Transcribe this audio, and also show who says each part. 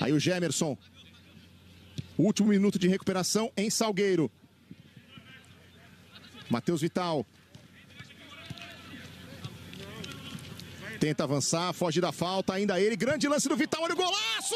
Speaker 1: Aí o Gemerson. Último minuto de recuperação em Salgueiro. Matheus Vital. Tenta avançar, foge da falta, ainda ele. Grande lance do Vital, olha o golaço!